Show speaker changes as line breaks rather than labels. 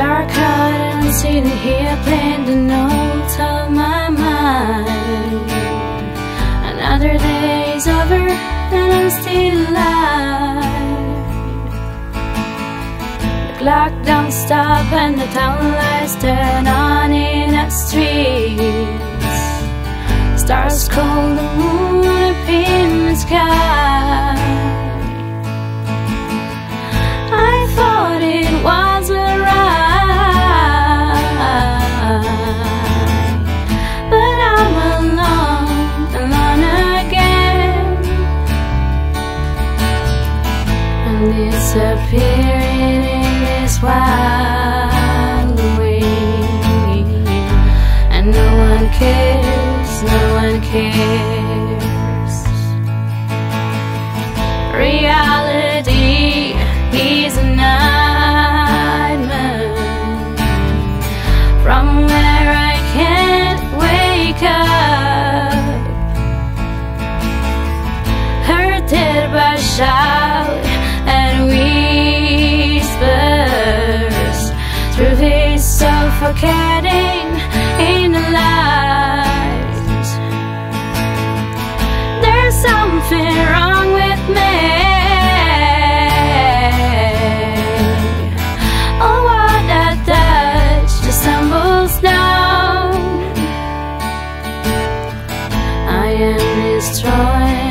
Dark out and I'm sitting here playing the notes of my mind. Another day's over and I'm still alive. The clock don't stop and the town lights turn on in the streets. Stars cold, the moon up in the sky. Disappearing in this wild way, and no one cares, no one cares. Reality is a nightmare from where I can't wake up. Hurted by shout in the There's something wrong with me. Oh, I touch just tumbles I am destroyed